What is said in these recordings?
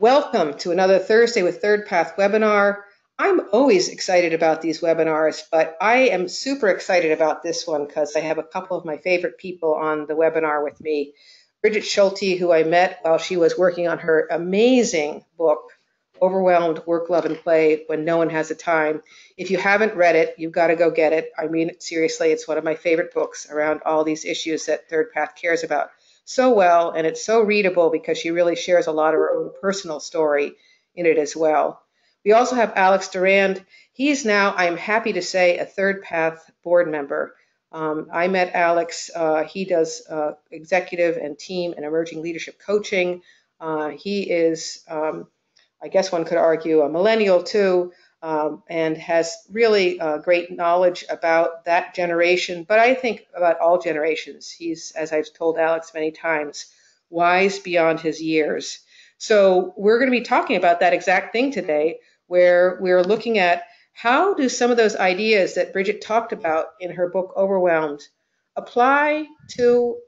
Welcome to another Thursday with Third Path webinar. I'm always excited about these webinars, but I am super excited about this one because I have a couple of my favorite people on the webinar with me. Brigid Schulte, who I met while she was working on her amazing book, Overwhelmed Work, Love, and Play When No One Has the Time. If you haven't read it, you've got to go get it. I mean seriously. It's one of my favorite books around all these issues that Third Path cares about so well, and it's so readable because she really shares a lot of her own personal story in it as well. We also have Alex Durand. He's now, I'm happy to say, a Third Path board member. Um, I met Alex. Uh, he does uh, executive and team and emerging leadership coaching. Uh, he is, um, I guess one could argue, a millennial too um, and has really uh, great knowledge about that generation, but I think about all generations. He's, as I've told Alex many times, wise beyond his years. So we're going to be talking about that exact thing today, where we're looking at how do some of those ideas that Brigid talked about in her book Overwhelmed apply to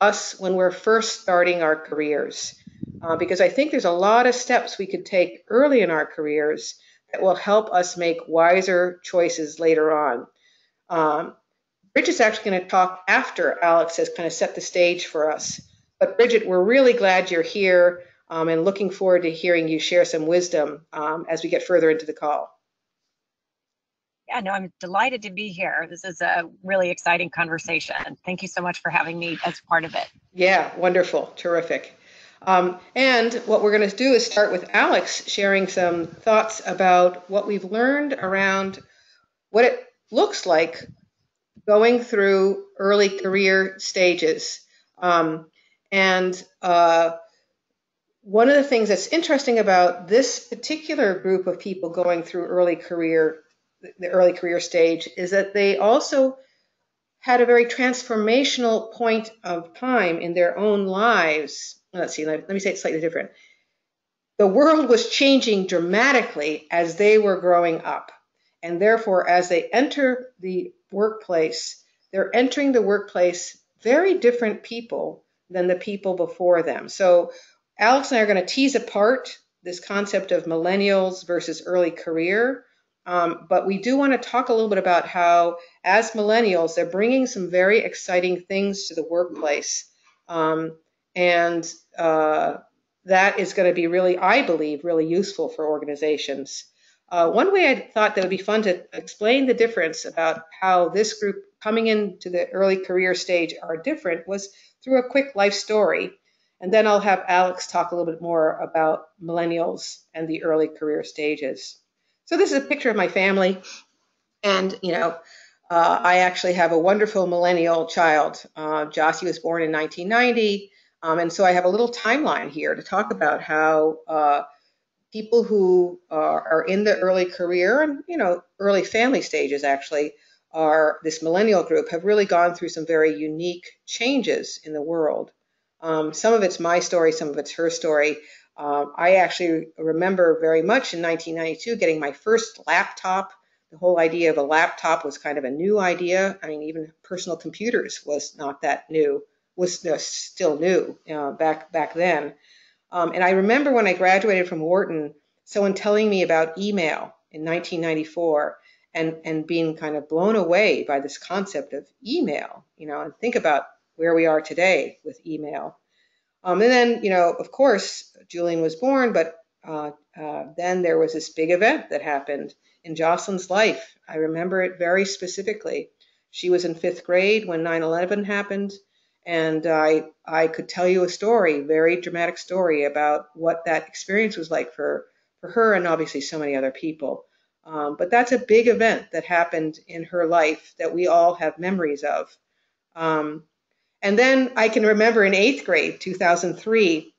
us when we're first starting our careers. Uh, because I think there's a lot of steps we could take early in our careers that will help us make wiser choices later on. Um, Brigid's actually going to talk after Alex has kind of set the stage for us. But Brigid, we're really glad you're here um, and looking forward to hearing you share some wisdom um, as we get further into the call. Yeah, no, I'm delighted to be here. This is a really exciting conversation. Thank you so much for having me as part of it. Yeah, wonderful, terrific. Um, and what we're going to do is start with Alex sharing some thoughts about what we've learned around what it looks like going through early career stages. Um, and uh, one of the things that's interesting about this particular group of people going through early career, the early career stage, is that they also had a very transformational point of time in their own lives let's see, let, me say it slightly different. The world was changing dramatically as they were growing up. And therefore, as they enter the workplace, they're entering the workplace very different people than the people before them. So, Alex and I are going to tease apart this concept of millennials versus early career. Um, but we do want to talk a little bit about how, as millennials, they're bringing some very exciting things to the workplace. Um, and uh, that is going to be really, I believe, really useful for organizations. Uh, one way I thought that would be fun to explain the difference about how this group coming into the early career stage are different was through a quick life story. And then I'll have Alex talk a little bit more about millennials and the early career stages. So this is a picture of my family. And, you know, uh, I actually have a wonderful millennial child. Uh, Jossie was born in 1990. Um, and so I have a little timeline here to talk about how uh, people who are, in the early career and you know early family stages actually are this millennial group have really gone through some very unique changes in the world. Um, some of it's my story, some of it's her story. Um, I actually remember very much in 1992 getting my first laptop. The whole idea of a laptop was kind of a new idea. I mean, even personal computers was not that new was still new uh, back back then. Um, and I remember when I graduated from Wharton, someone telling me about email in 1994 and, and being kind of blown away by this concept of email, you know, and think about where we are today with email. Um, and then, you know, of course, Julian was born, but uh, uh, then there was this big event that happened in Jocelyn's life. I remember it very specifically. She was in fifth grade when 9 11 happened. And I, I could tell you a story, very dramatic story about what that experience was like for, for her and obviously so many other people. Um, but that's a big event that happened in her life that we all have memories of. Um, and then I can remember in eighth grade, 2003,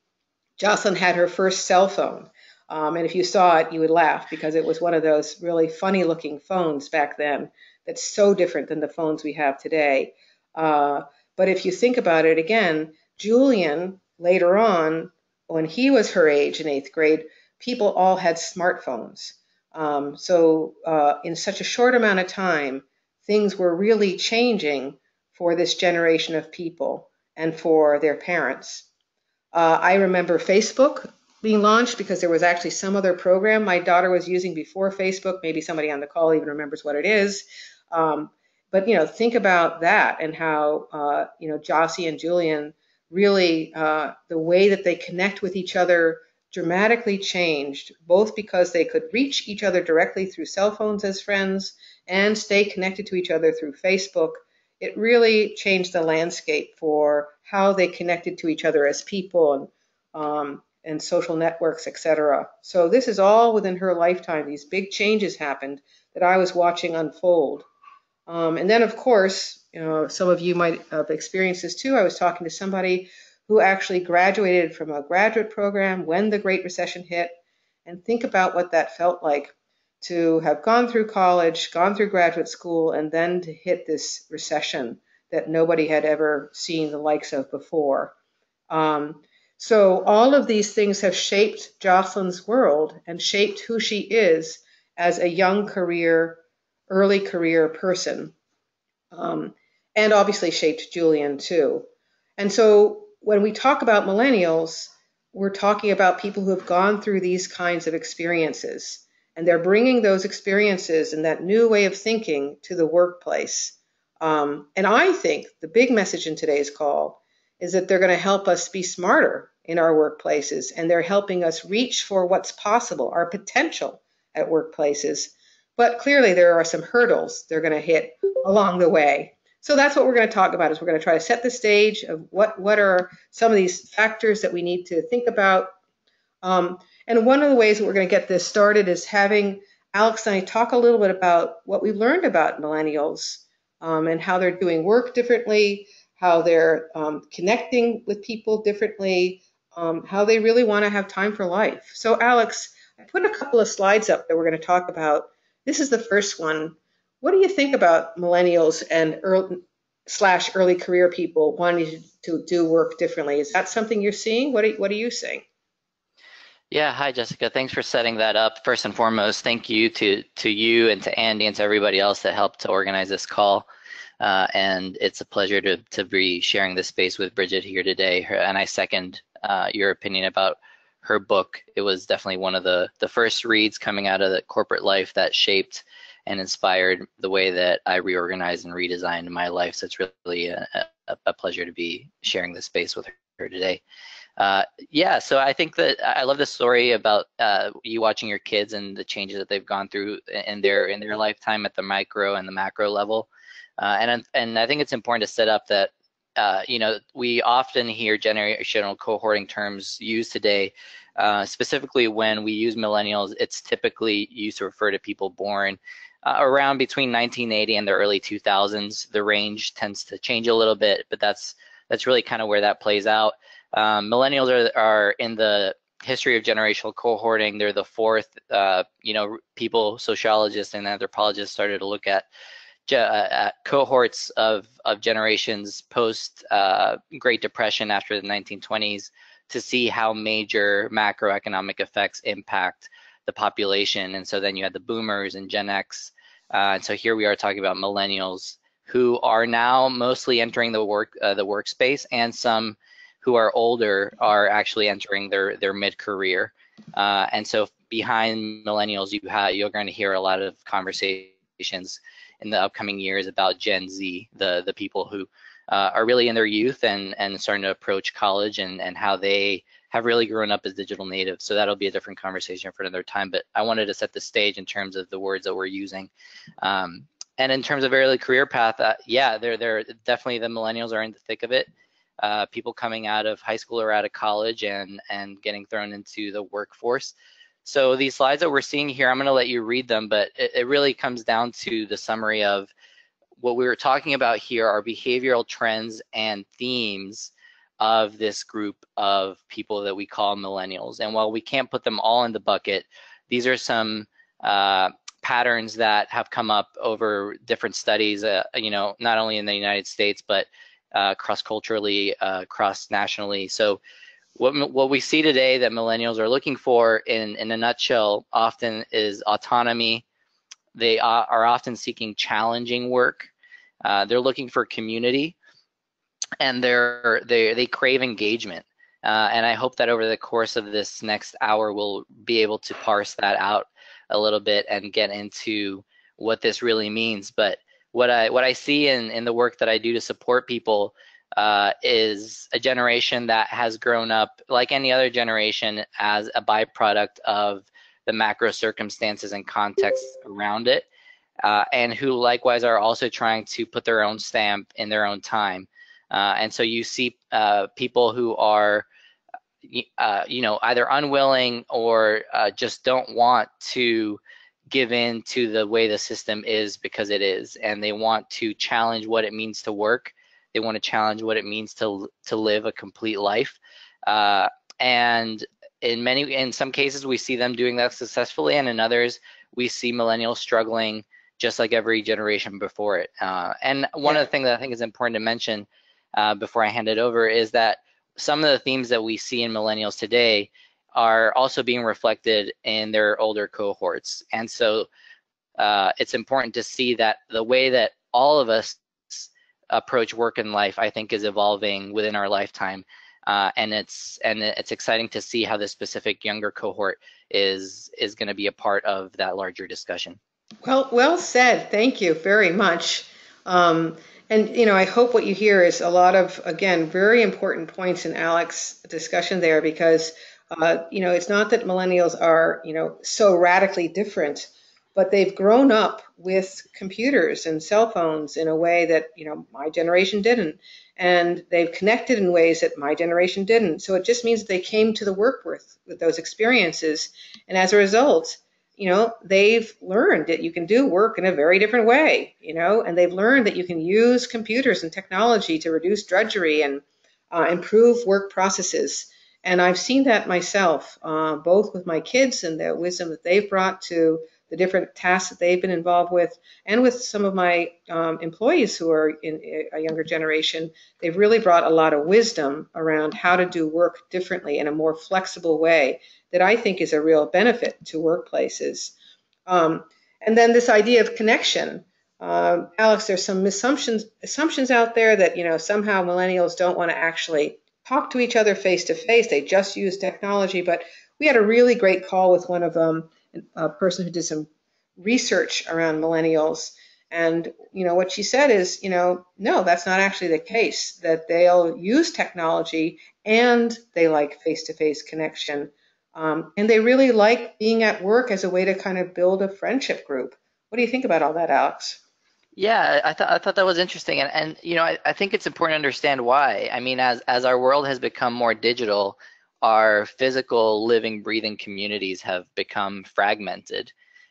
Jocelyn had her first cell phone. Um, and if you saw it, you would laugh because it was one of those really funny looking phones back then that's so different than the phones we have today. Uh, but if you think about it again, Julian later on, when he was her age in eighth grade, people all had smartphones. Um, so uh, in such a short amount of time, things were really changing for this generation of people and for their parents. Uh, I remember Facebook being launched because there was actually some other program my daughter was using before Facebook. Maybe somebody on the call even remembers what it is. Um, but you know, think about that and how uh, you know Jossie and Julian really uh, the way that they connect with each other dramatically changed, both because they could reach each other directly through cell phones as friends and stay connected to each other through Facebook. It really changed the landscape for how they connected to each other as people and um, and social networks, etc. So this is all within her lifetime. These big changes happened that I was watching unfold. Um, and then, of course, you know, some of you might have experienced this too. I was talking to somebody who actually graduated from a graduate program when the Great Recession hit, and think about what that felt like to have gone through college, gone through graduate school, and then to hit this recession that nobody had ever seen the likes of before. Um, so all of these things have shaped Jocelyn's world and shaped who she is as a young career, early career person. Um, and obviously shaped Julian too. And so when we talk about millennials, we're talking about people who have gone through these kinds of experiences. And they're bringing those experiences and that new way of thinking to the workplace. Um, and I think the big message in today's call is that they're going to help us be smarter in our workplaces and they're helping us reach for what's possible, our potential at workplaces. But clearly, there are some hurdles they're going to hit along the way. So that's what we're going to talk about is we're going to try to set the stage of what, what are some of these factors that we need to think about. Um, and one of the ways that we're going to get this started is having Alex and I talk a little bit about what we've learned about millennials um, and how they're doing work differently, how they're um, connecting with people differently, um, how they really want to have time for life. So, Alex, I put a couple of slides up that we're going to talk about. This is the first one what do you think about millennials and early, slash early career people wanting to do work differently? Is that something you're seeing? What are, what are you seeing? Yeah, hi Jessica. Thanks for setting that up. First and foremost, thank you to to you and to Andy and to everybody else that helped to organize this call. Uh, and it's a pleasure to to be sharing this space with Brigid here today. And I second uh, your opinion about her book. It was definitely one of the the first reads coming out of the corporate life that shaped and inspired the way that I reorganized and redesigned my life. So it's really a, a, a pleasure to be sharing this space with her today. Uh, yeah, so I think that I love the story about uh, you watching your kids and the changes that they've gone through in their in their lifetime at the micro and the macro level. Uh, and and I think it's important to set up that uh, you know we often hear generational cohorting terms used today. Uh, specifically, when we use millennials, it's typically used to refer to people born uh, around between 1980 and the early 2000s. The range tends to change a little bit, but that's that's really kind of where that plays out. Um, millennials are, are in the history of generational cohorting. They're the fourth, uh, you know, people, sociologists and anthropologists started to look at, uh, at cohorts of, of generations post uh, Great Depression after the 1920s to see how major macroeconomic effects impact the population. And so then you had the boomers and Gen X. Uh, and so here we are talking about millennials who are now mostly entering the work uh, the workspace, and some who are older are actually entering their their mid career. Uh, and so behind millennials, you have you're going to hear a lot of conversations in the upcoming years about Gen Z, the the people who uh, are really in their youth and and starting to approach college and and how they have really grown up as digital natives. So that'll be a different conversation for another time. But I wanted to set the stage in terms of the words that we're using. Um, and in terms of early career path, uh, yeah, they're, they're definitely the millennials are in the thick of it. Uh, people coming out of high school or out of college and, and getting thrown into the workforce. So these slides that we're seeing here, I'm going to let you read them, but it, it really comes down to the summary of what we were talking about here are behavioral trends and themes of this group of people that we call millennials. And while we can't put them all in the bucket, these are some uh, patterns that have come up over different studies, uh, you know, not only in the United States, but uh, cross-culturally, uh, cross-nationally. So what, what we see today that millennials are looking for in, in a nutshell often is autonomy. They are often seeking challenging work. Uh, they're looking for community and they're they they crave engagement Uh, and I hope that over the course of this next hour, we'll be able to parse that out a little bit and get into what this really means. But what I what I see in in the work that I do to support people uh, is a generation that has grown up like any other generation as a byproduct of the macro circumstances and context around it, uh, and who likewise are also trying to put their own stamp in their own time. Uh, and so you see uh, people who are uh, you know, either unwilling or uh, just don't want to give in to the way the system is because it is, and they want to challenge what it means to work. They want to challenge what it means to to live a complete life, uh, and in many, in some cases, we see them doing that successfully, and in others, we see millennials struggling just like every generation before it. Uh, and one yeah. of the things that I think is important to mention uh, before I hand it over is that some of the themes that we see in millennials today are also being reflected in their older cohorts. And so uh, it's important to see that the way that all of us approach work and life, I think, is evolving within our lifetime. Uh, and it's and it's exciting to see how this specific younger cohort is is going to be a part of that larger discussion. Well, well said. Thank you very much. Um, and you know, I hope what you hear is a lot of again very important points in Alex's discussion there because uh, you know it's not that millennials are you know so radically different, but they've grown up with computers and cell phones in a way that you know my generation didn't, and they've connected in ways that my generation didn't. So it just means that they came to the work with with those experiences, and as a result, you know, they've learned that you can do work in a very different way, you know, and they've learned that you can use computers and technology to reduce drudgery and uh, improve work processes. And I've seen that myself, uh, both with my kids and the wisdom that they've brought to the different tasks that they've been involved with, and with some of my um, employees who are in a younger generation. They've really brought a lot of wisdom around how to do work differently in a more flexible way that I think is a real benefit to workplaces. Um, and then this idea of connection. Uh, Alex, there's some assumptions assumptions out there that you know somehow millennials don't want to actually talk to each other face to face. They just use technology. But we had a really great call with one of them, a person who did some research around millennials. And you know what she said is, you know, no, that's not actually the case. That they'll use technology and they like face-to-face connection. Um, and they really like being at work as a way to kind of build a friendship group. What do you think about all that, Alex? Yeah, I thought I thought that was interesting, and and you know I, I think it's important to understand why. I mean, as as our world has become more digital, our physical living, breathing communities have become fragmented,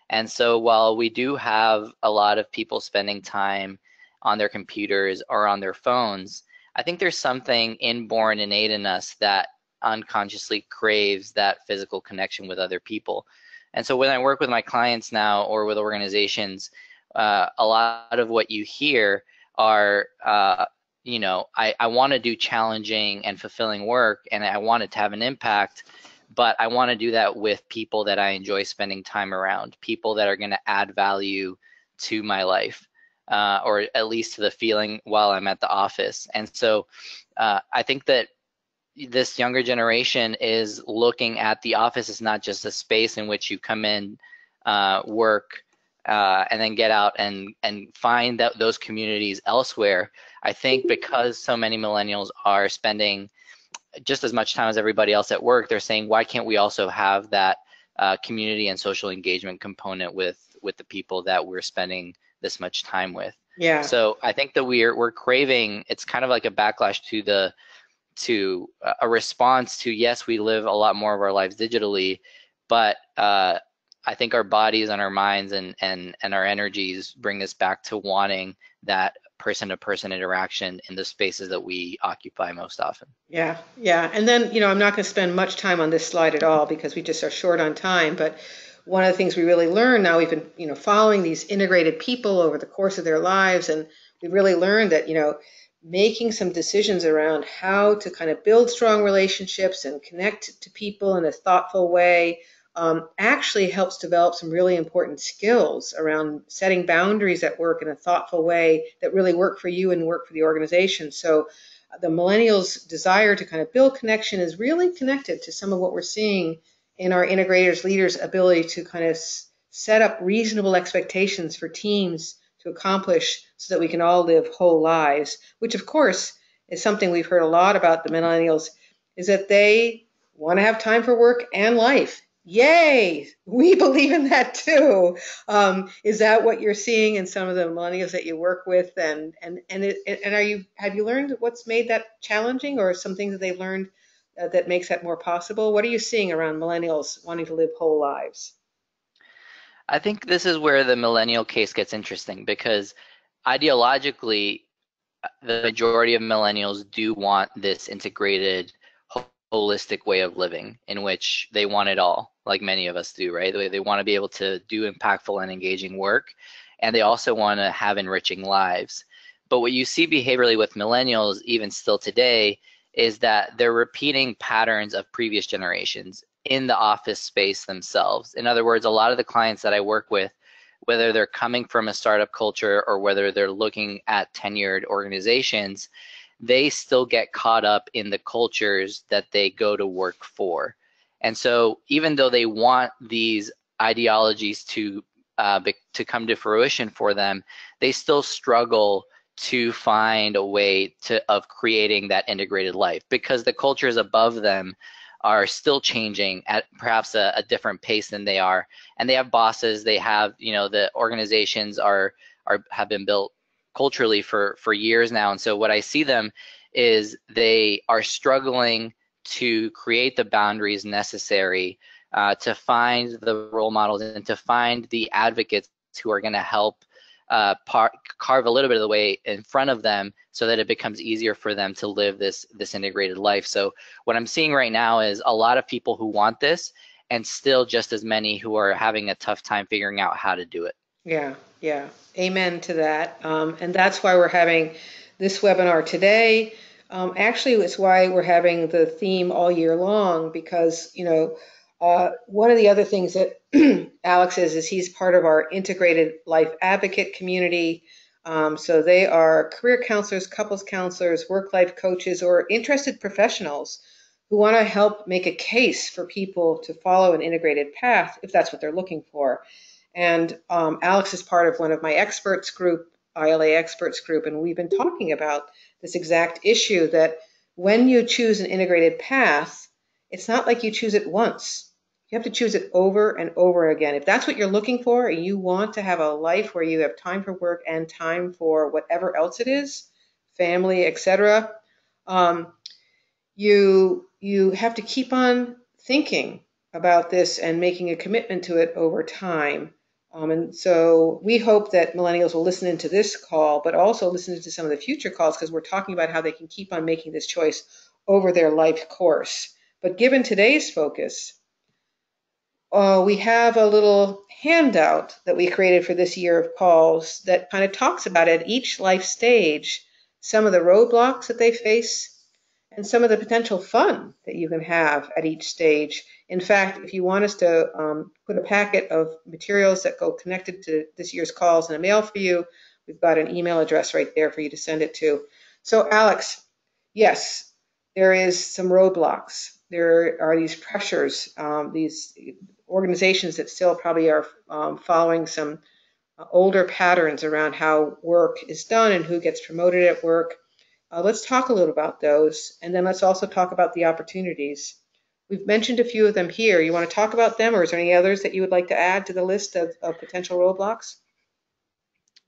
and so while we do have a lot of people spending time on their computers or on their phones, I think there's something inborn innate in us that unconsciously craves that physical connection with other people. And so when I work with my clients now or with organizations, uh, a lot of what you hear are, uh, you know, I, I want to do challenging and fulfilling work and I want it to have an impact, but I want to do that with people that I enjoy spending time around, people that are going to add value to my life. Uh, or at least to the feeling while I'm at the office. And so uh, I think that this younger generation is looking at the office as not just a space in which you come in, uh, work, uh, and then get out and and find that those communities elsewhere. I think because so many millennials are spending just as much time as everybody else at work, they're saying, why can't we also have that uh, community and social engagement component with with the people that we're spending this much time with? Yeah. So I think that we're we're craving. It's kind of like a backlash to the to a response to yes, we live a lot more of our lives digitally, but uh, I think our bodies and our minds and and and our energies bring us back to wanting that person-to-person interaction in the spaces that we occupy most often. Yeah, yeah, and then you know I'm not going to spend much time on this slide at all because we just are short on time, but. One of the things we really learned now we've been, you know, following these integrated people over the course of their lives, and we really learned that, you know, making some decisions around how to kind of build strong relationships and connect to people in a thoughtful way um, actually helps develop some really important skills around setting boundaries at work in a thoughtful way that really work for you and work for the organization. So the millennials' desire to kind of build connection is really connected to some of what we're seeing in our integrators leaders' ability to kind of set up reasonable expectations for teams to accomplish so that we can all live whole lives, which of course is something we've heard a lot about the millennials, is that they want to have time for work and life. Yay! We believe in that too. Um, is that what you're seeing in some of the millennials that you work with? And and and it, and are you have you learned what's made that challenging, or some things that they've learned uh, that makes that more possible? What are you seeing around millennials wanting to live whole lives? I think this is where the millennial case gets interesting because ideologically, the majority of millennials do want this integrated, holistic way of living in which they want it all, like many of us do, right? They, they want to be able to do impactful and engaging work, and they also want to have enriching lives. But what you see behaviorally with millennials, even still today, is that they're repeating patterns of previous generations in the office space themselves. In other words, a lot of the clients that I work with, whether they're coming from a startup culture or whether they're looking at tenured organizations, they still get caught up in the cultures that they go to work for. And so even though they want these ideologies to uh, to come to fruition for them, they still struggle to find a way to of creating that integrated life because the cultures above them are still changing at perhaps a, a, different pace than they are and they have bosses they have you know the organizations are are have been built culturally for for years now and so what i see them is they are struggling to create the boundaries necessary uh, to find the role models and to find the advocates who are going to help uh, par- carve a little bit of the way in front of them so that it becomes easier for them to live this this integrated life. So what I'm seeing right now is a lot of people who want this and still just as many who are having a tough time figuring out how to do it. Yeah, yeah. Amen to that. Um, and that's why we're having this webinar today. Um, actually, it's why we're having the theme all year long because, you know, uh, one of the other things that Alex is, is he's part of our integrated life advocate community. Um, so they are career counselors, couples counselors, work life coaches, or interested professionals who want to help make a case for people to follow an integrated path if that's what they're looking for. And um, Alex is part of one of my experts group, ILA experts group, and we've been talking about this exact issue that when you choose an integrated path, it's not like you choose it once. You have to choose it over and over again. If that's what you're looking for and you want to have a life where you have time for work and time for whatever else it is, family, etc., um, you you have to keep on thinking about this and making a commitment to it over time. Um, and so we hope that millennials will listen into this call, but also listen to some of the future calls because we're talking about how they can keep on making this choice over their life course. But given today's focus, uh, we have a little handout that we created for this year of calls that kind of talks about at each life stage some of the roadblocks that they face and some of the potential fun that you can have at each stage. In fact, if you want us to um, put a packet of materials that go connected to this year's calls in a mail for you, we've got an email address right there for you to send it to. So, Alex, yes, there is some roadblocks. There are these pressures, um, these organizations that still probably are um, following some uh, older patterns around how work is done and who gets promoted at work. Uh, let's talk a little about those, and then let's also talk about the opportunities. We've mentioned a few of them here. You want to talk about them, or is there any others that you would like to add to the list of, of potential roadblocks?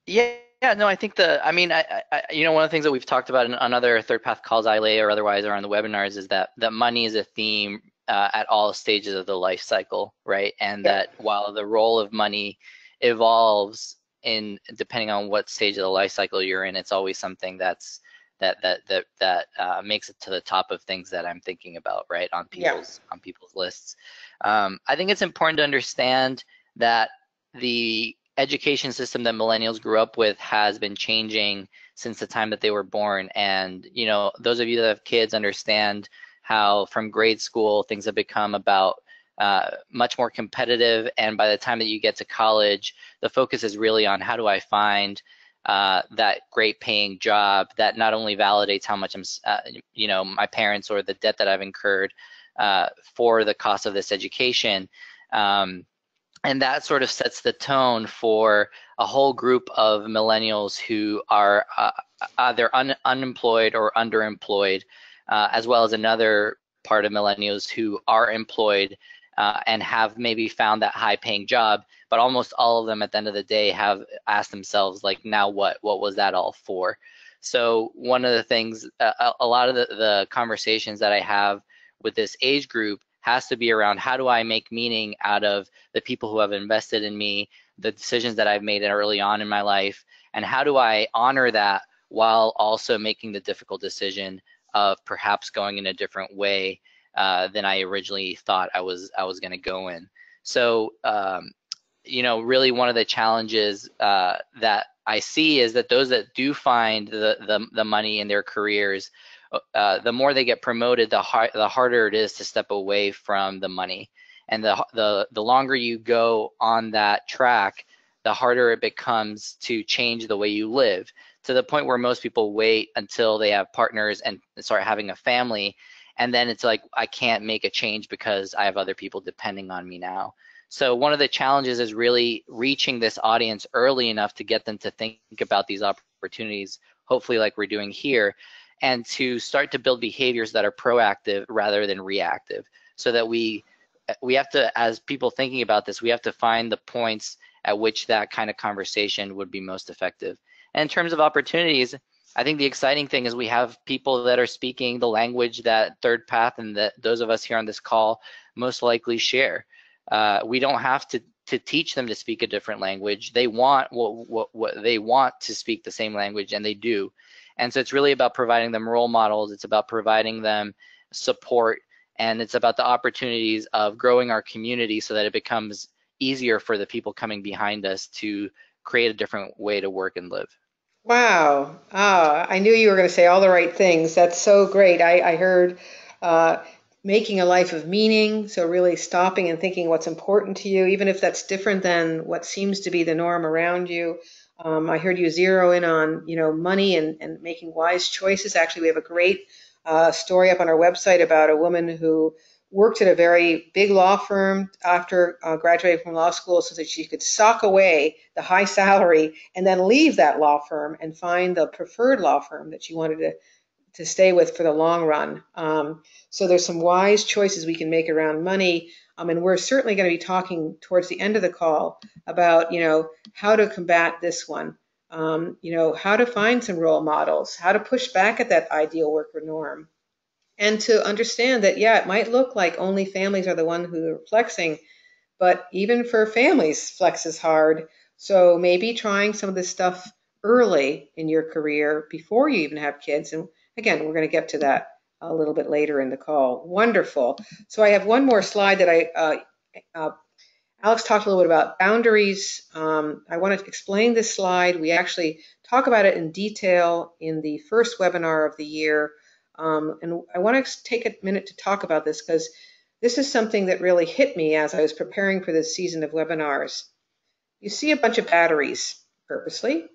Yeah, yeah, no, I think the, I mean, I, I, you know, one of the things that we've talked about in, on other third path calls, ILA or otherwise, or on the webinars, is that that money is a theme uh, at all stages of the life cycle, right? And yeah. that while the role of money evolves in depending on what stage of the life cycle you're in, it's always something that's that that that that uh, makes it to the top of things that I'm thinking about, right? On people's yeah. on people's lists. Um, I think it's important to understand that the education system that millennials grew up with has been changing since the time that they were born and you know those of you that have kids understand how from grade school things have become about uh, much more competitive. And by the time that you get to college, the focus is really on how do I find uh, that great paying job that not only validates how much I'm, uh, you know, my parents or the debt that I've incurred uh, for the cost of this education. Um, and that sort of sets the tone for a whole group of millennials who are uh, either un unemployed or underemployed, uh, as well as another part of millennials who are employed uh, and have maybe found that high paying job but almost all of them at the end of the day have asked themselves like now what? What was that all for? So one of the things uh, a lot of the, the conversations that i have with this age group has to be around how do i make meaning out of the people who have invested in me the decisions that i've made early on in my life and how do i honor that while also making the difficult decision of perhaps going in a different way uh, than I originally thought I was I was going to go in. So um, you know, really one of the challenges uh, that I see is that those that do find the the, the money in their careers, uh, the more they get promoted, the har- the harder it is to step away from the money, and the the the longer you go on that track, the harder it becomes to change the way you live. To the point where most people wait until they have partners and start having a family, and then it's like I can't make a change because I have other people depending on me now. So one of the challenges is really reaching this audience early enough to get them to think about these opportunities, hopefully like we're doing here, and to start to build behaviors that are proactive rather than reactive so that we we have to as people thinking about this we have to find the points at which that kind of conversation would be most effective and in terms of opportunities i think the exciting thing is we have people that are speaking the language that third path and that those of us here on this call most likely share uh, we don't have to to teach them to speak a different language. They want what, what what they want to speak the same language, and they do. And so it's really about providing them role models. It's about providing them support, and it's about the opportunities of growing our community so that it becomes easier for the people coming behind us to create a different way to work and live. Wow. Oh, I knew you were going to say all the right things. That's so great. I, I heard uh, making a life of meaning. So, really stopping and thinking what's important to you, even if that's different than what seems to be the norm around you. Um, I heard you zero in on, you know, money and, and making wise choices. Actually, we have a great uh, story up on our website about a woman who worked at a very big law firm after uh, graduating from law school so that she could sock away the high salary and then leave that law firm and find the preferred law firm that she wanted to to stay with for the long run. Um, so there's some wise choices we can make around money. Um, and we're certainly going to be talking towards the end of the call about, you know, how to combat this one. Um, you know, how to find some role models, how to push back at that ideal worker norm, and to understand that, yeah, it might look like only families are the one who are flexing, but even for families, flex is hard. So maybe trying some of this stuff early in your career before you even have kids. And Again, we're going to get to that a little bit later in the call. Wonderful. So I have one more slide that I, uh, uh, Alex talked a little bit about boundaries. Um, I want to explain this slide. We actually talk about it in detail in the first webinar of the year. Um, and I want to take a minute to talk about this because this is something that really hit me as I was preparing for this season of webinars. You see a bunch of batteries purposely,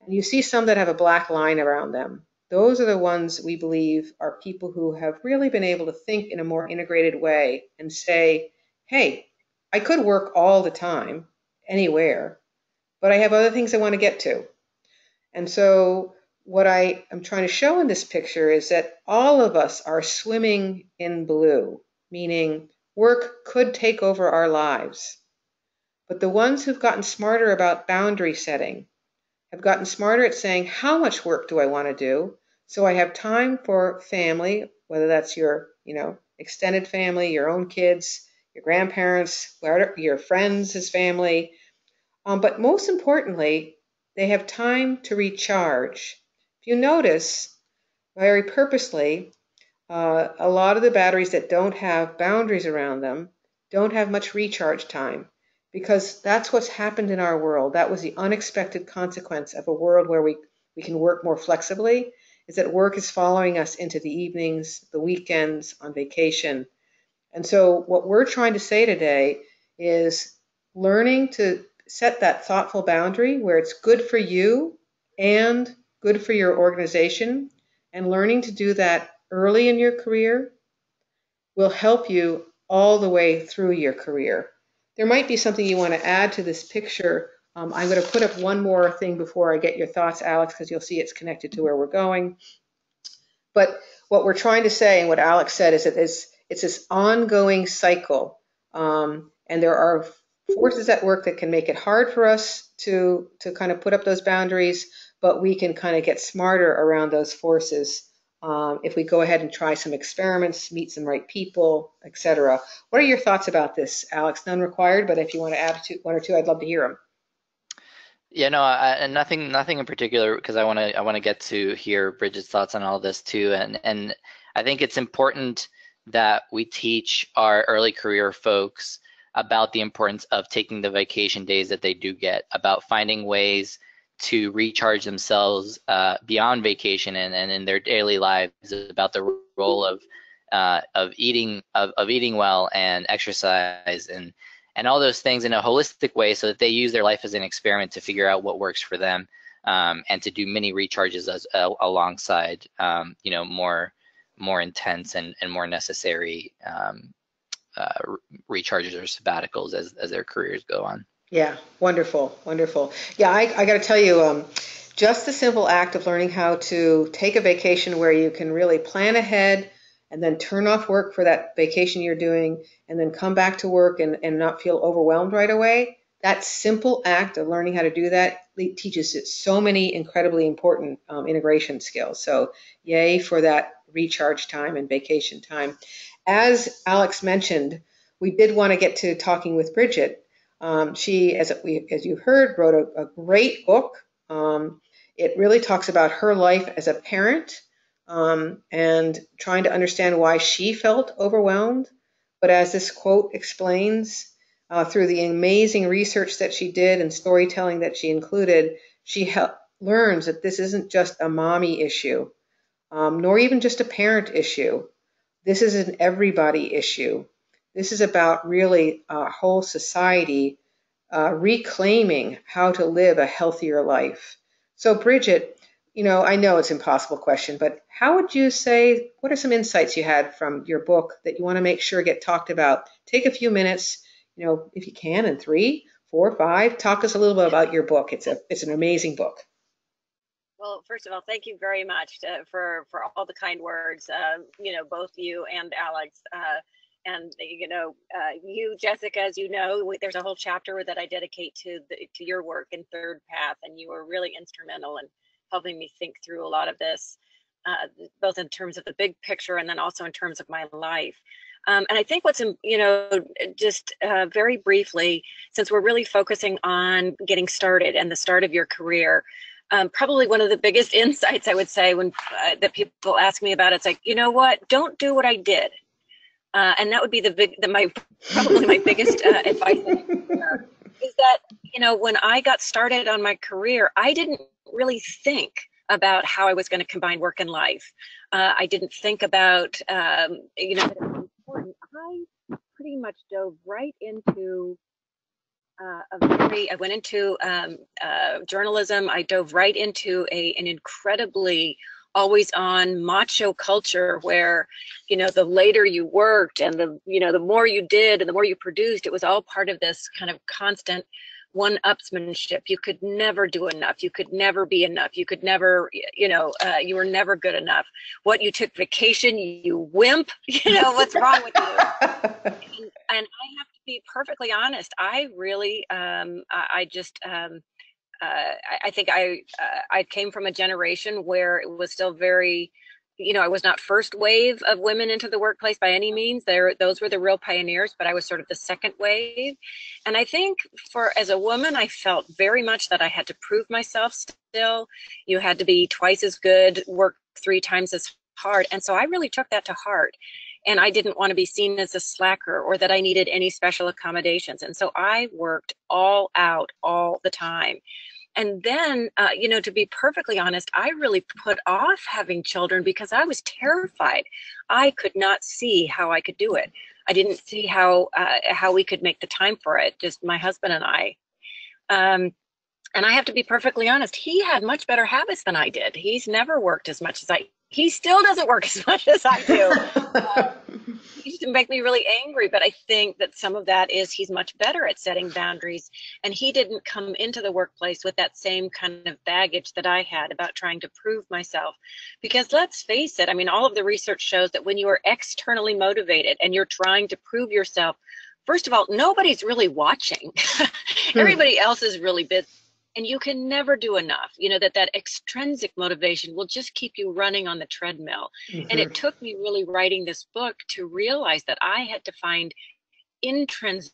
and you see some that have a black line around them. Those are the ones we believe are people who have really been able to think in a more integrated way and say, hey, I could work all the time, anywhere, but I have other things I want to get to. And so, what I am trying to show in this picture is that all of us are swimming in blue, meaning work could take over our lives. But the ones who've gotten smarter about boundary setting have gotten smarter at saying, how much work do I want to do? So I have time for family, whether that's your, you know, extended family, your own kids, your grandparents, your friends' as family. Um, but most importantly, they have time to recharge. If you notice, very purposely, uh, a lot of the batteries that don't have boundaries around them don't have much recharge time because that's what's happened in our world. That was the unexpected consequence of a world where we, we can work more flexibly is that work is following us into the evenings, the weekends, on vacation. And so, what we're trying to say today is learning to set that thoughtful boundary where it's good for you and good for your organization. And learning to do that early in your career will help you all the way through your career. There might be something you want to add to this picture. Um, I'm going to put up one more thing before I get your thoughts, Alex, because you'll see it's connected to where we're going. But what we're trying to say, and what Alex said, is that it's, it's this ongoing cycle. Um, and there are forces at work that can make it hard for us to, to kind of put up those boundaries, but we can kind of get smarter around those forces um, if we go ahead and try some experiments, meet some right people, etc. What are your thoughts about this, Alex? None required, but if you want to add one or two, I'd love to hear them. Yeah, no, I, nothing, nothing in particular, because I want to, I want to get to hear Brigid's thoughts on all this too, and and I think it's important that we teach our early career folks about the importance of taking the vacation days that they do get, about finding ways to recharge themselves uh, beyond vacation and, and in their daily lives, about the role of uh, of eating of, of eating well and exercise and and all those things in a holistic way so that they use their life as an experiment to figure out what works for them um, and to do mini recharges as, uh, alongside um, you know more more intense and, and more necessary um, uh, recharges or sabbaticals as, as their careers go on. Yeah, wonderful, wonderful. Yeah, I, I got to tell you, um, just the simple act of learning how to take a vacation where you can really plan ahead and then turn off work for that vacation you're doing and then come back to work and, and not feel overwhelmed right away. That simple act of learning how to do that teaches it so many incredibly important um, integration skills. So, yay for that recharge time and vacation time. As Alex mentioned, we did want to get to talking with Brigid. Um, she, as we, as you heard, wrote a, a great book. Um, it really talks about her life as a parent um, and trying to understand why she felt overwhelmed. But as this quote explains, uh, through the amazing research that she did and storytelling that she included, she learns that this isn't just a mommy issue um, nor even just a parent issue. This is an everybody issue. This is about really a whole society uh, reclaiming how to live a healthier life. So, Brigid, you know, I know it's an impossible question, but how would you say, what are some insights you had from your book that you want to make sure get talked about? Take a few minutes, you know, if you can, in three, four, five, talk us a little bit about your book. It's a, it's an amazing book. Well, first of all, thank you very much to, uh, for for all the kind words. Uh, you know, both you and Alex, uh, and you know, uh, you, Jessica, as you know, there's a whole chapter that I dedicate to the, to your work in Third Path, and you were really instrumental in helping me think through a lot of this, uh, both in terms of the big picture and then also in terms of my life. Um, and I think what's, you know, just uh, very briefly, since we're really focusing on getting started and the start of your career, um, probably one of the biggest insights I would say when uh, that people ask me about it's like you know what don't do what I did uh, and that would be the big the, my probably my biggest uh, advice is that you know when I got started on my career I didn't really think about how I was going to combine work and life uh, I didn't think about um, you know important I pretty much dove right into uh, a very, I went into um, uh, journalism. I dove right into a, an incredibly always on macho culture where, you know, the later you worked and the, you know, the more you did and the more you produced, it was all part of this kind of constant one upsmanship. You could never do enough. You could never be enough. You could never, you know, uh, you were never good enough. What you took vacation, you wimp, you know, what's wrong with you? and, and I have to be perfectly honest. I really, um, I, I just, um, uh, I, I, think I, uh, I came from a generation where it was still very, you know, I was not first wave of women into the workplace by any means. There, those were the real pioneers, but I was sort of the second wave. And I think for as a woman, I felt very much that I had to prove myself still. You had to be twice as good, work three times as hard. And so I really took that to heart. And I didn't want to be seen as a slacker or that I needed any special accommodations. And so I worked all out all the time and then, uh, you know, to be perfectly honest, I really put off having children because I was terrified. I could not see how I could do it. I didn't see how uh, how we could make the time for it. Just my husband and I. Um, and I have to be perfectly honest, he had much better habits than I did. He's never worked as much as I. He still doesn't work as much as I do. uh, he used to make me really angry, but I think that some of that is he's much better at setting boundaries, and he didn't come into the workplace with that same kind of baggage that I had about trying to prove myself. Because let's face it, I mean, all of the research shows that when you are externally motivated and you're trying to prove yourself first of all, nobody's really watching. Hmm. Everybody else is really busy and you can never do enough you know that that extrinsic motivation will just keep you running on the treadmill mm-hmm. and it mm-hmm. took me really writing this book to realize that i had to find intrinsic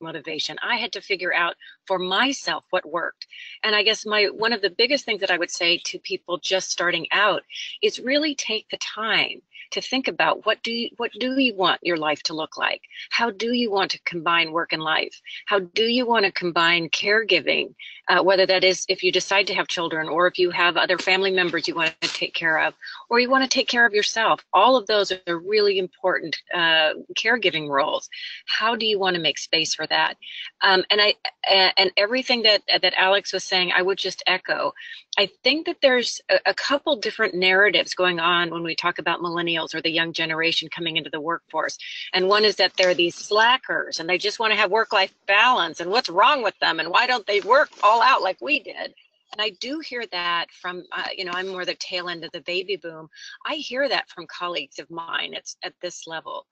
motivation i had to figure out for myself what worked and i guess my one of the biggest things that i would say to people just starting out is really take the time to think about what do you, what do you want your life to look like? How do you want to combine work and life? How do you want to combine caregiving, uh, whether that is if you decide to have children or if you have other family members you want to take care of, or you want to take care of yourself? All of those are really important uh, caregiving roles. How do you want to make space for that? Um, and I and everything that that Alex was saying, I would just echo. I think that there's a, a couple different narratives going on when we talk about millennials or the young generation coming into the workforce. And one is that they're these slackers and they just want to have work life balance and what's wrong with them and why don't they work all out like we did? And I do hear that from, uh, you know, I'm more the tail end of the baby boom. I hear that from colleagues of mine. It's at this level.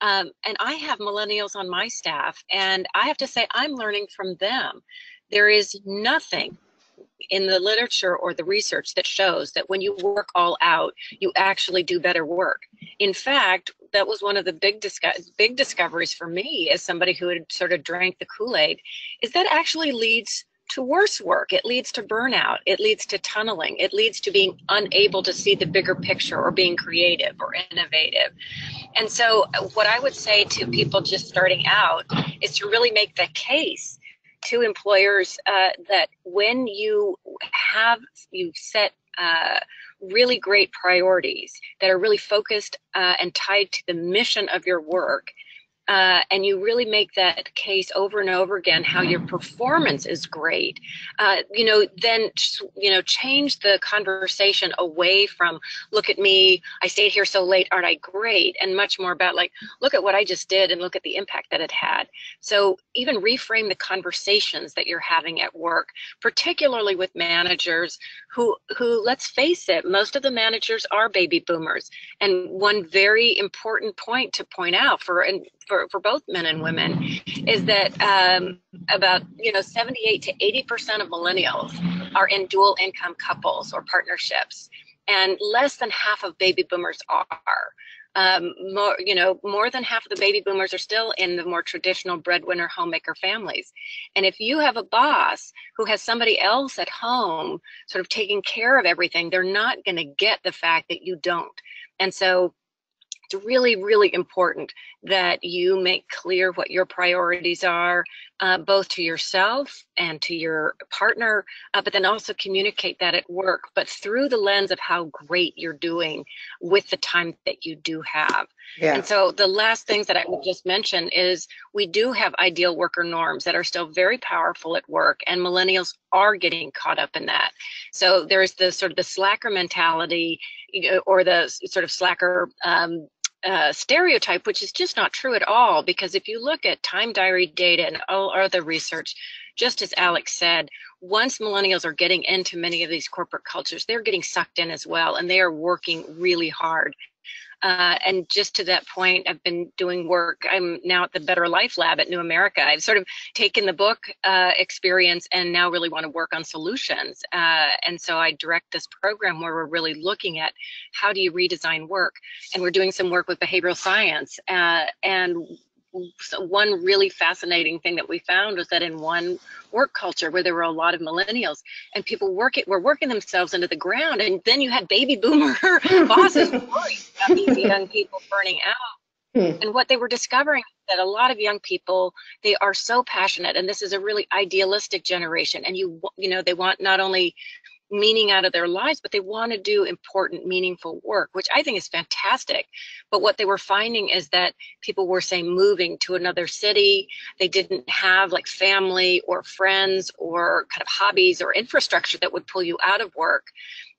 Um, and I have millennials on my staff, and I have to say, I'm learning from them. There is nothing in the literature or the research that shows that when you work all out, you actually do better work. In fact, that was one of the big disco- big discoveries for me as somebody who had sort of drank the Kool-Aid, is that actually leads to worse work. It leads to burnout. It leads to tunneling. It leads to being unable to see the bigger picture or being creative or innovative. And so, what I would say to people just starting out is to really make the case to employers uh, that when you have you set uh, really great priorities that are really focused uh, and tied to the mission of your work uh, and you really make that case over and over again how your performance is great. Uh, you know then you know change the conversation away from look at me i stayed here so late aren't i great? and much more about like look at what i just did and look at the impact that it had. So even reframe the conversations that you're having at work particularly with managers who who let's face it most of the managers are baby boomers. And one very important point to point out for and for, for both men and women is that um, about you know 78 to 80 percent of millennials are in dual income couples or partnerships and less than half of baby boomers are um, more, you know, more than half of the baby boomers are still in the more traditional breadwinner homemaker families. And if you have a boss who has somebody else at home sort of taking care of everything, they're not going to get the fact that you don't. And so it's really, really important that you make clear what your priorities are, uh, both to yourself and to your partner, uh, but then also communicate that at work, but through the lens of how great you're doing with the time that you do have. Yeah. And so the last things that I would just mention is we do have ideal worker norms that are still very powerful at work, and millennials are getting caught up in that. So there's the sort of the slacker mentality or the sort of slacker um, uh, stereotype, which is just not true at all. Because if you look at time diary data and all other research, just as Alex said, once millennials are getting into many of these corporate cultures, they're getting sucked in as well, and they are working really hard. Uh, and just to that point, I've been doing work. I'm now at the Better Life Lab at New America. I've sort of taken the book uh, experience and now really want to work on solutions. Uh, and so I direct this program where we're really looking at how do you redesign work. And we're doing some work with behavioral science. Uh, and so one really fascinating thing that we found was that in one work culture where there were a lot of millennials and people work it were working themselves into the ground and then you had baby boomer bosses worried about these young people burning out hmm. and what they were discovering that a lot of young people they are so passionate and this is a really idealistic generation and you you know they want not only meaning out of their lives, but they want to do important, meaningful work, which I think is fantastic. But what they were finding is that people were saying moving to another city. They didn't have like family or friends or kind of hobbies or infrastructure that would pull you out of work.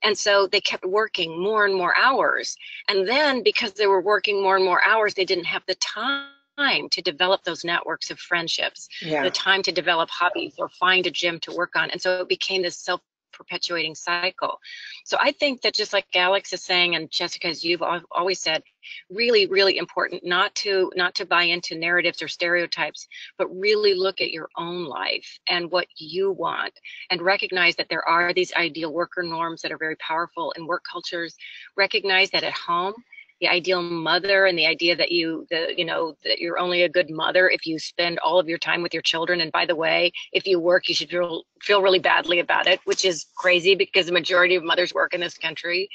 And so they kept working more and more hours. And then because they were working more and more hours, they didn't have the time time to develop those networks of friendships, yeah. the time to develop hobbies or find a gym to work on. And so it became this self perpetuating cycle. So I think that just like Alex is saying, and Jessica, as you've always said, really, really important not to not to buy into narratives or stereotypes, but really look at your own life and what you want, and recognize that there are these ideal worker norms that are very powerful in work cultures. Recognize that at home the ideal mother and the idea that you the you know that you're only a good mother if you spend all of your time with your children. And by the way if you work you should feel feel really badly about it which is crazy because the majority of mothers work in this country.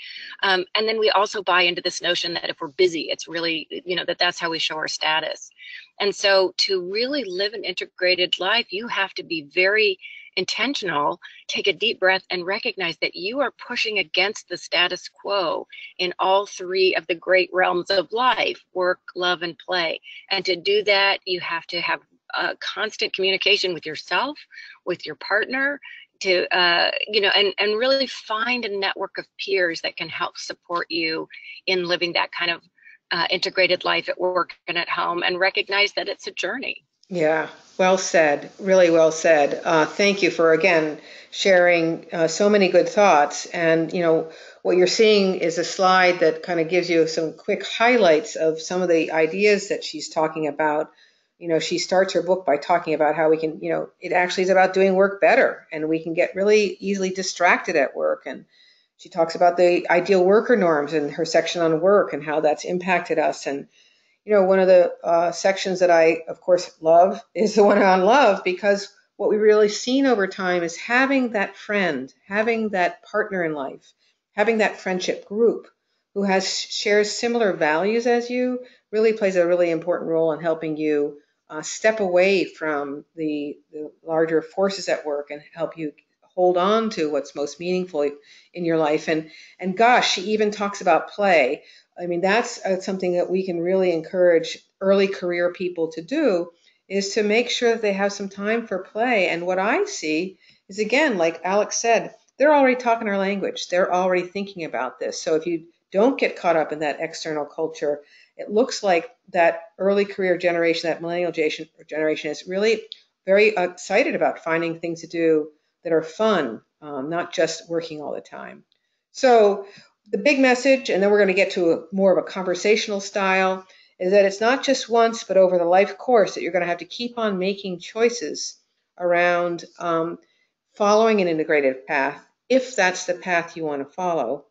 Um, and then we also buy into this notion that if we're busy it's really you know that that's how we show our status and so to really live an integrated life you have to be very intentional, take a deep breath and recognize that you are pushing against the status quo in all three of the great realms of life work, love, and play. And to do that, you have to have constant communication with yourself, with your partner, to uh, you know and and really find a network of peers that can help support you in living that kind of uh, integrated life at work and at home and recognize that it's a journey yeah, well said. Really well said. Uh, thank you for again sharing uh, so many good thoughts. And you know what you're seeing is a slide that kind of gives you some quick highlights of some of the ideas that she's talking about. You know, she starts her book by talking about how we can, you know, it actually is about doing work better, and we can get really easily distracted at work. And she talks about the ideal worker norms in her section on work and how that's impacted us. And you know, one of the uh, sections that I, of course, love is the one on love because what we've really seen over time is having that friend, having that partner in life, having that friendship group who has shares similar values as you really plays a really important role in helping you uh, step away from the, the larger forces at work and help you hold on to what's most meaningful in your life. And and gosh, she even talks about play. I mean, that's uh, something that we can really encourage early career people to do is to make sure that they have some time for play. And what I see is again, like Alex said, they're already talking our language. They're already thinking about this. So if you don't get caught up in that external culture, it looks like that early career generation, that millennial generation, is really very excited about finding things to do that are fun, um, not just working all the time. So the big message, and then we're going to get to a, more of a conversational style, is that it's not just once, but over the life course that you're going to have to keep on making choices around um, following an integrated path, if that's the path you want to follow.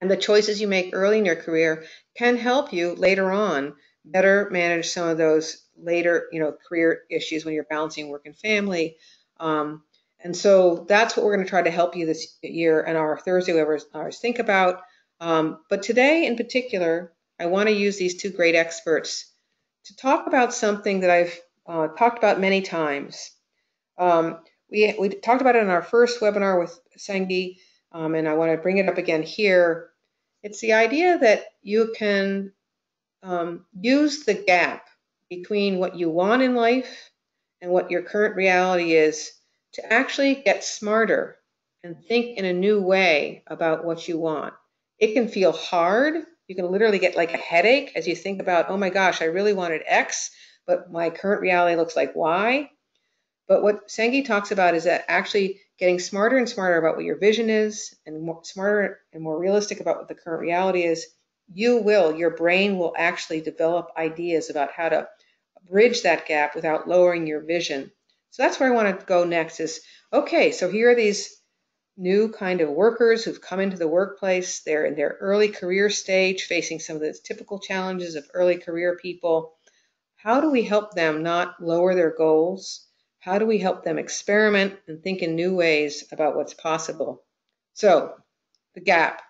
And the choices you make early in your career can help you later on better manage some of those later, you know, career issues when you're balancing work and family. Um, and so that's what we're going to try to help you this year and our Thursday webinars think about. Um, but today in particular, I want to use these two great experts to talk about something that I've uh, talked about many times. Um, we, we talked about it in our first webinar with Senge, um, and I want to bring it up again here. It's the idea that you can um, use the gap between what you want in life and what your current reality is to actually get smarter and think in a new way about what you want. It can feel hard. You can literally get like a headache as you think about, oh my gosh, I really wanted X, but my current reality looks like Y. But what Senge talks about is that actually getting smarter and smarter about what your vision is and more, smarter and more realistic about what the current reality is, you will, your brain will actually develop ideas about how to bridge that gap without lowering your vision so that's where I want to go next is, okay, so here are these new kind of workers who've come into the workplace. They're in their early career stage, facing some of the typical challenges of early career people. How do we help them not lower their goals? How do we help them experiment and think in new ways about what's possible? So, the gap.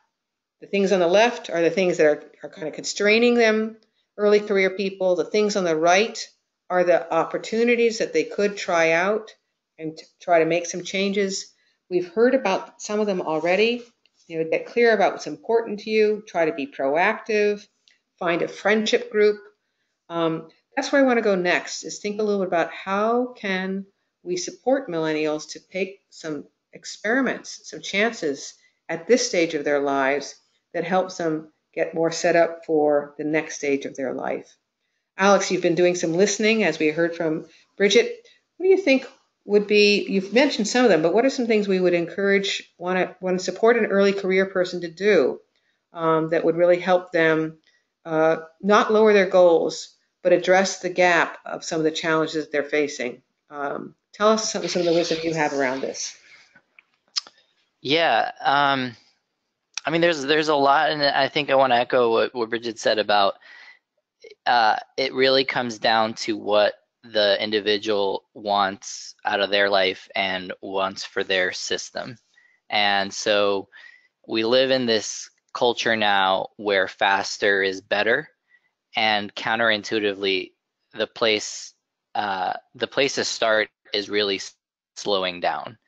The things on the left are the things that are, are kind of constraining them, early career people. The things on the right are the opportunities that they could try out and try to make some changes. We've heard about some of them already. You know, get clear about what's important to you. Try to be proactive. Find a friendship group. Um, that's where I want to go next. Is think a little bit about how can we support millennials to take some experiments, some chances at this stage of their lives that helps them get more set up for the next stage of their life. Alex, you've been doing some listening, as we heard from Brigid. What do you think would be? You've mentioned some of them, but what are some things we would encourage, want to, want to support an early career person to do um, that would really help them uh, not lower their goals, but address the gap of some of the challenges they're facing? Um, tell us some, some of the wisdom you have around this. Yeah, um, I mean, there's there's a lot, and I think I want to echo what, what Brigid said about uh, it. Really comes down to what the individual wants out of their life and wants for their system, and so we live in this culture now where faster is better, and counterintuitively, the place uh, the place to start is really slowing down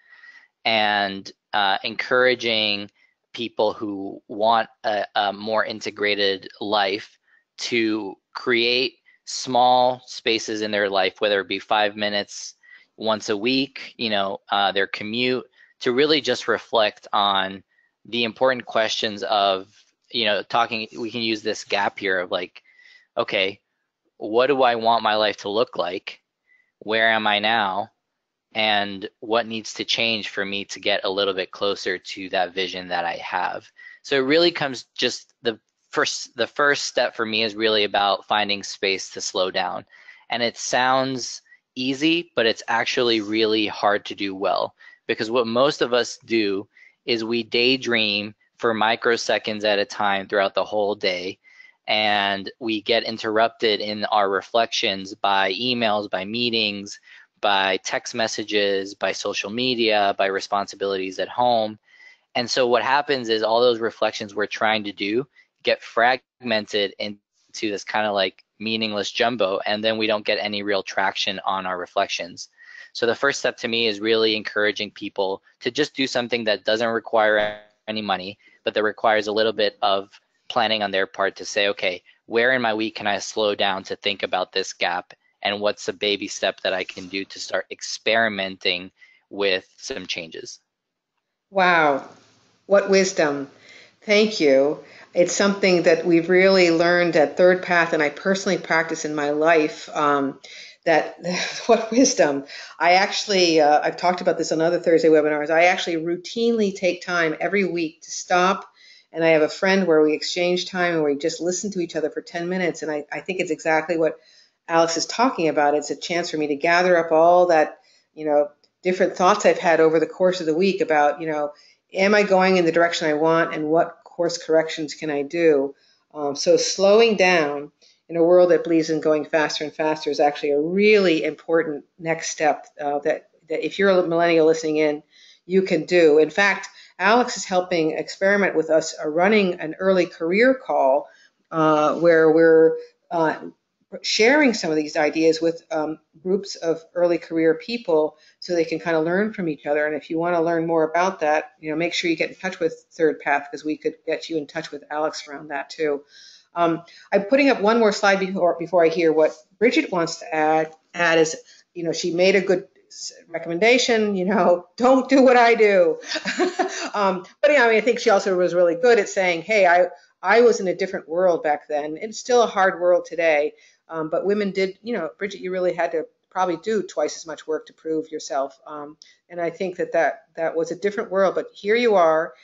and uh, encouraging people who want a, a, more integrated life to create small spaces in their life, whether it be five minutes once a week, you know, uh, their commute, to really just reflect on the important questions of, you know, talking, we can use this gap here of like, okay, what do I want my life to look like? Where am I now? and what needs to change for me to get a little bit closer to that vision that I have. So it really comes just the first the first step for me is really about finding space to slow down. And it sounds easy, but it's actually really hard to do well because what most of us do is we daydream for microseconds at a time throughout the whole day and we get interrupted in our reflections by emails, by meetings, by text messages, by social media, by responsibilities at home. And so what happens is all those reflections we're trying to do get fragmented into this kind of like meaningless jumbo, and then we don't get any real traction on our reflections. So the first step to me is really encouraging people to just do something that doesn't require any money, but that requires a little bit of planning on their part to say, okay, where in my week can I slow down to think about this gap and what's a baby step that I can do to start experimenting with some changes. Wow, what wisdom. Thank you. It's something that we've really learned at ThirdPath, and I personally practice in my life. Um, that what wisdom. I actually, uh, I've talked about this on other Thursday webinars. I actually routinely take time every week to stop. And I have a friend where we exchange time and we just listen to each other for 10 minutes. And I, I think it's exactly what Alex is talking about. It's a chance for me to gather up all that, you know, different thoughts I've had over the course of the week about, you know, am I going in the direction I want and what course corrections can I do? Um, so slowing down in a world that believes in going faster and faster is actually a really important next step uh, that, that if you're a millennial listening in, you can do. In fact, Alex is helping experiment with us uh, running an early career call uh, where we're uh, sharing some of these ideas with um, groups of early career people so they can kind of learn from each other. And if you want to learn more about that, you know, make sure you get in touch with ThirdPath because we could get you in touch with Alex around that too. Um, I'm putting up one more slide before before I hear what Brigid wants to add. Add is, you know, she made a good recommendation. You know, don't do what I do. um, but yeah, I mean, I think she also was really good at saying, hey, I I was in a different world back then. It's still a hard world today. Um, but women did, you know, Brigid, you really had to probably do twice as much work to prove yourself. Um, and I think that, that that was a different world. But here you are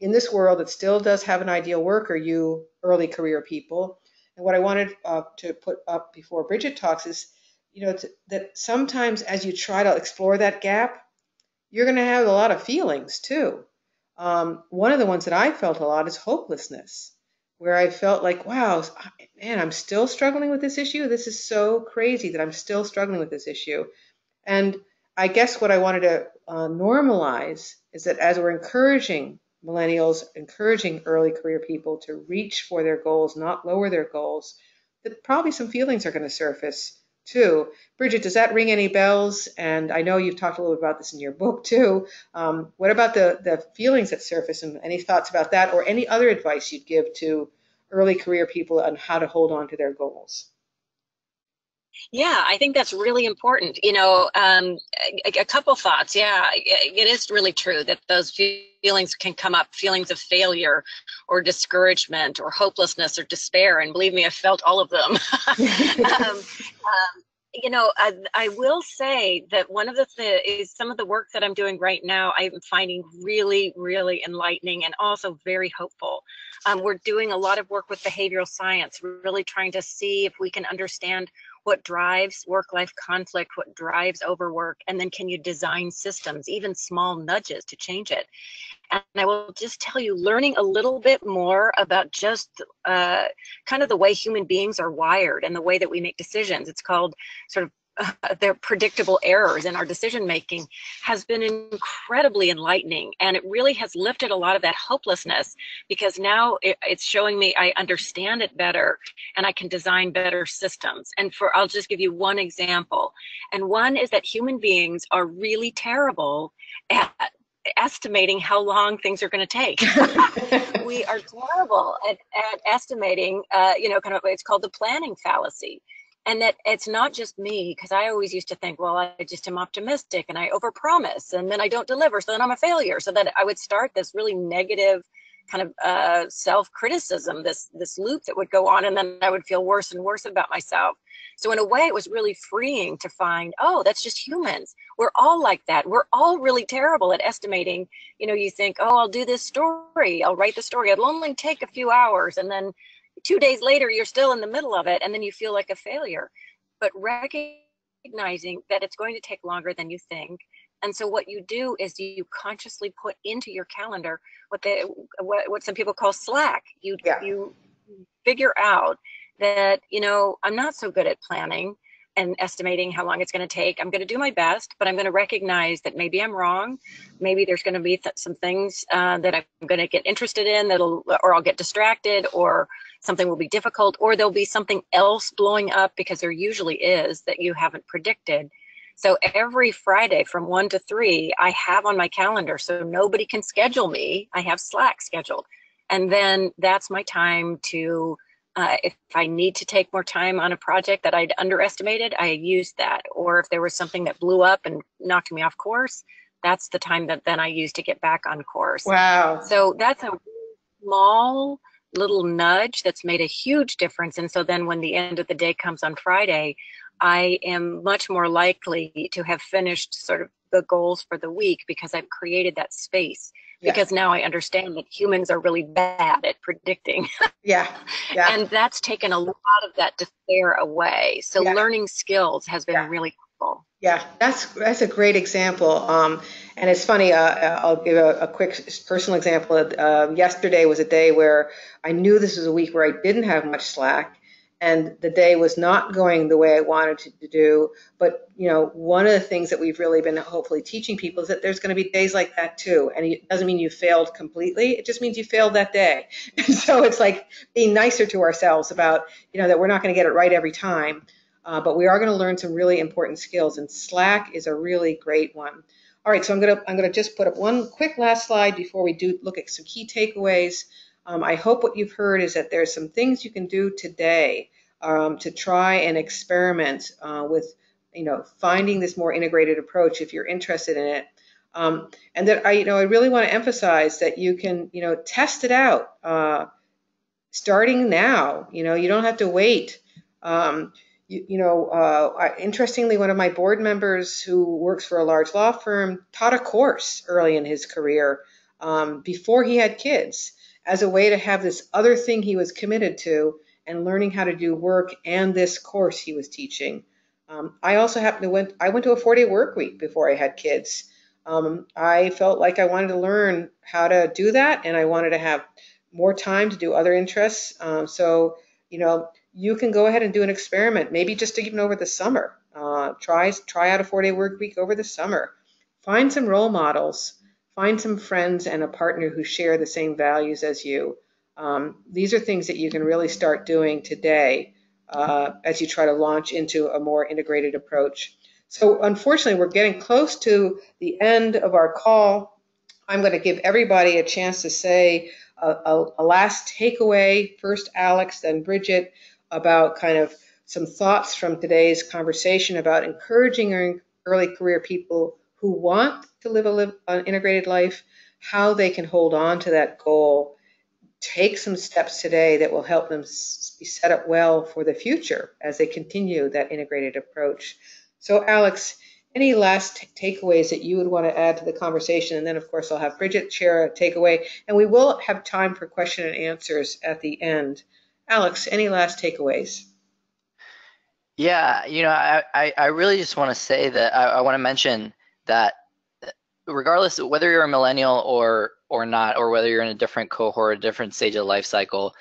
in this world that still does have an ideal worker, you early career people. And what I wanted uh, to put up before Brigid talks is, you know, to, that sometimes as you try to explore that gap, you're going to have a lot of feelings too. Um, one of the ones that I felt a lot is hopelessness where I felt like, wow, man, I'm still struggling with this issue. This is so crazy that I'm still struggling with this issue. And I guess what I wanted to uh, normalize is that as we're encouraging millennials, encouraging early career people to reach for their goals, not lower their goals, that probably some feelings are going to surface too. Brigid, does that ring any bells? And I know you've talked a little bit about this in your book too. Um, what about the, the feelings that surface and any thoughts about that or any other advice you'd give to early career people on how to hold on to their goals? Yeah, I think that's really important. You know, um, a, a, couple thoughts. Yeah, it is really true that those feelings can come up feelings of failure or discouragement or hopelessness or despair. And believe me, I've felt all of them. um, um, you know, I, I, will say that one of the th- is some of the work that I'm doing right now, I'm finding really, really enlightening and also very hopeful. Um, we're doing a lot of work with behavioral science, really trying to see if we can understand what drives work life conflict, what drives overwork, and then can you design systems, even small nudges to change it. And I will just tell you, learning a little bit more about just uh, kind of the way human beings are wired and the way that we make decisions. It's called sort of uh, their predictable errors in our decision making has been incredibly enlightening. And it really has lifted a lot of that hopelessness because now it, it's showing me i understand it better and i can design better systems. And for i'll just give you one example. And one is that human beings are really terrible at estimating how long things are going to take. we are terrible at, at estimating, uh, you know, kind of, it's called the planning fallacy and that it's not just me because i always used to think well i just am optimistic and i overpromise and then i don't deliver so then i'm a failure. So that i would start this really negative kind of uh, self-criticism this this loop that would go on and then i would feel worse and worse about myself. So in a way it was really freeing to find oh that's just humans. We're all like that. We're all really terrible at estimating. You know you think oh i'll do this story. I'll write the story. It'll only take a few hours and then two days later you're still in the middle of it and then you feel like a failure. But recognizing that it's going to take longer than you think. And so what you do is you consciously put into your calendar what they what, what some people call slack. You yeah. you figure out that you know i'm not so good at planning and estimating how long it's going to take. I'm going to do my best, but I'm going to recognize that maybe I'm wrong. Maybe there's going to be th- some things uh, that I'm going to get interested in that'll, or I'll get distracted, or something will be difficult, or there'll be something else blowing up because there usually is that you haven't predicted. So every Friday from one to three, I have on my calendar so nobody can schedule me. I have Slack scheduled. And then that's my time to uh, if I need to take more time on a project that I'd underestimated, I use that. Or if there was something that blew up and knocked me off course, that's the time that then I use to get back on course. Wow. So that's a small little nudge that's made a huge difference. And so then when the end of the day comes on Friday, I am much more likely to have finished sort of the goals for the week because I've created that space because now I understand that humans are really bad at predicting. yeah. yeah. And that's taken a lot of that despair away. So yeah. learning skills has been yeah. really helpful. Yeah, that's that's a great example. Um, and it's funny. Uh, I'll give a, a quick personal example. Uh, yesterday was a day where I knew this was a week where I didn't have much slack, and the day was not going the way I wanted to do. But you know, one of the things that we've really been hopefully teaching people is that there's going to be days like that too, and it doesn't mean you failed completely. It just means you failed that day. And so it's like being nicer to ourselves about you know that we're not going to get it right every time, uh, but we are going to learn some really important skills, and Slack is a really great one. All right, so I'm gonna I'm gonna just put up one quick last slide before we do look at some key takeaways. Um, I hope what you've heard is that there's some things you can do today um, to try and experiment uh, with, you know, finding this more integrated approach if you're interested in it. Um, and that I, you know, I really want to emphasize that you can, you know, test it out uh, starting now. You know, you don't have to wait. Um, you, you, know, uh, interestingly, one of my board members who works for a large law firm taught a course early in his career um, before he had kids as a way to have this other thing he was committed to and learning how to do work and this course he was teaching. Um, I also happened to went I went to a four day work week before I had kids. Um, I felt like I wanted to learn how to do that, and I wanted to have more time to do other interests. Um, so you know, you can go ahead and do an experiment, maybe just to even over the summer. Uh, try try out a four day work week over the summer. Find some role models. Find some friends and a partner who share the same values as you. Um, these are things that you can really start doing today uh, as you try to launch into a more integrated approach. So unfortunately, we're getting close to the end of our call. I'm going to give everybody a chance to say a, a, a last takeaway. First, Alex, then Brigid, about kind of some thoughts from today's conversation about encouraging early career people who want to live, a live an integrated life, how they can hold on to that goal, take some steps today that will help them be set up well for the future as they continue that integrated approach. So, Alex, any last takeaways that you would want to add to the conversation? And then, of course, I'll have Brigid share a takeaway, and we will have time for question and answers at the end. Alex, any last takeaways? Yeah, you know, I, I, I really just want to say that I, I want to mention that regardless of whether you're a millennial or or not, or whether you're in a different cohort, a different stage of life cycle,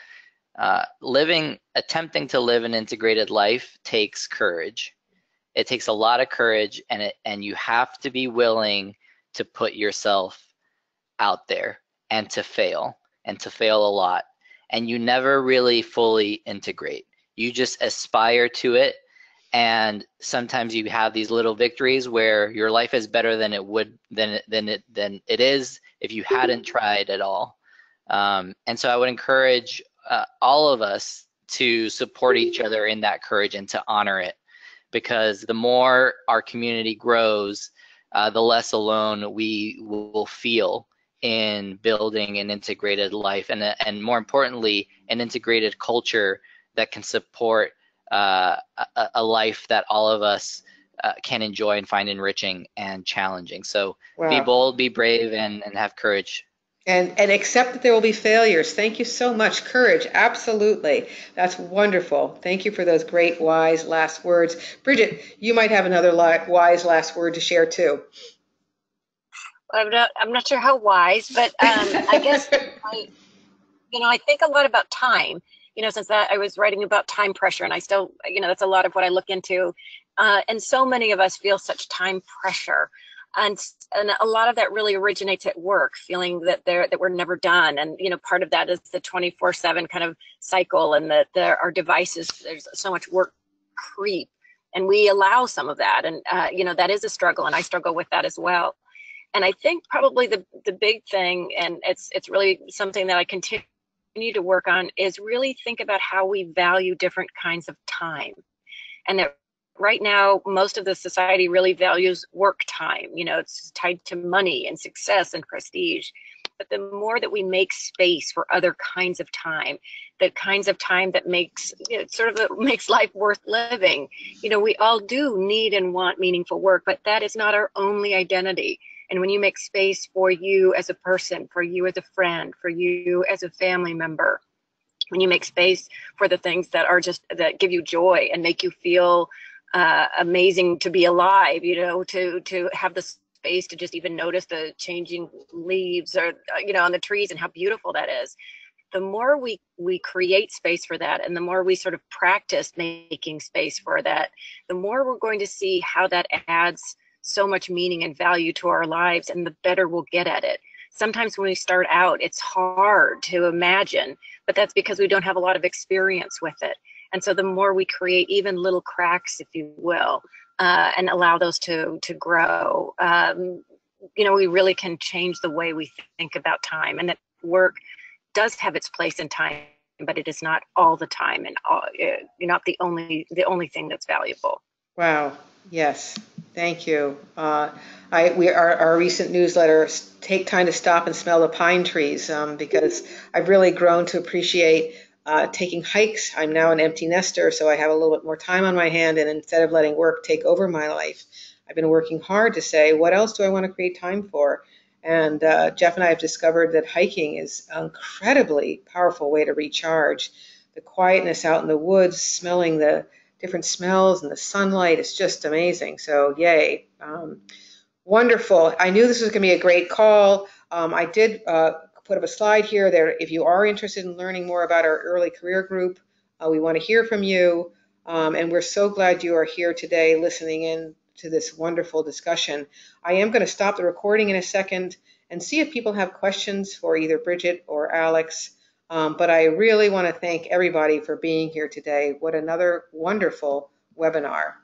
uh, living, attempting to live an integrated life takes courage. It takes a lot of courage, and it and you have to be willing to put yourself out there and to fail and to fail a lot. And you never really fully integrate. You just aspire to it and sometimes you have these little victories where your life is better than it would than than it than it is if you hadn't tried at all. Um, and so I would encourage uh, all of us to support each other in that courage and to honor it, because the more our community grows, uh, the less alone we will feel in building an integrated life and and more importantly an integrated culture that can support uh, a, a, life that all of us uh, can enjoy and find enriching and challenging. So wow. be bold, be brave, and, and have courage. And, and accept that there will be failures. Thank you so much. Courage, absolutely. That's wonderful. Thank you for those great, wise last words. Brigid, you might have another wise last word to share too. I'm not, I'm not sure how wise, but um, I guess I, you know, I think a lot about time you know, since that I was writing about time pressure and I still, you know, that's a lot of what I look into. Uh, and so many of us feel such time pressure. And, and a lot of that really originates at work, feeling that they're, that we're never done. And, you know, part of that is the 24 seven kind of cycle and that there are devices, there's so much work creep and we allow some of that. And, uh, you know, that is a struggle and I struggle with that as well. And I think probably the, the big thing, and it's, it's really something that I continue need to work on is really think about how we value different kinds of time. And that right now, most of the society really values work time. You know, it's tied to money and success and prestige. But the more that we make space for other kinds of time, the kinds of time that makes you know, sort of makes life worth living. You know, we all do need and want meaningful work, but that is not our only identity. And when you make space for you as a person, for you as a friend, for you as a family member, when you make space for the things that are just that give you joy and make you feel uh, amazing to be alive, you know, to to have the space to just even notice the changing leaves or uh, you know on the trees and how beautiful that is the more we we create space for that and the more we sort of practice making space for that the more we're going to see how that adds so much meaning and value to our lives and the better we'll get at it. Sometimes when we start out it's hard to imagine but that's because we don't have a lot of experience with it. And so the more we create even little cracks if you will uh, and allow those to to grow um, you know we really can change the way we think about time. And that work does have its place in time but it is not all the time and all, uh, not the only the only thing that's valuable. Wow. Yes Thank you. Uh, I, we, our, our recent newsletter, Take Time to Stop and Smell the Pine Trees, um, because I've really grown to appreciate uh, taking hikes. I'm now an empty nester, so I have a little bit more time on my hand, and instead of letting work take over my life, I've been working hard to say, what else do I want to create time for? And uh, Jeff and I have discovered that hiking is an incredibly powerful way to recharge. The quietness out in the woods, smelling the different smells and the sunlight. It's just amazing. So, yay. Um, wonderful. I knew this was going to be a great call. Um, I did uh, put up a slide here there. If you are interested in learning more about our early career group, uh, we want to hear from you. Um, and we're so glad you are here today listening in to this wonderful discussion. I am going to stop the recording in a second and see if people have questions for either Brigid or Alex. Um, but I really want to thank everybody for being here today. What another wonderful webinar.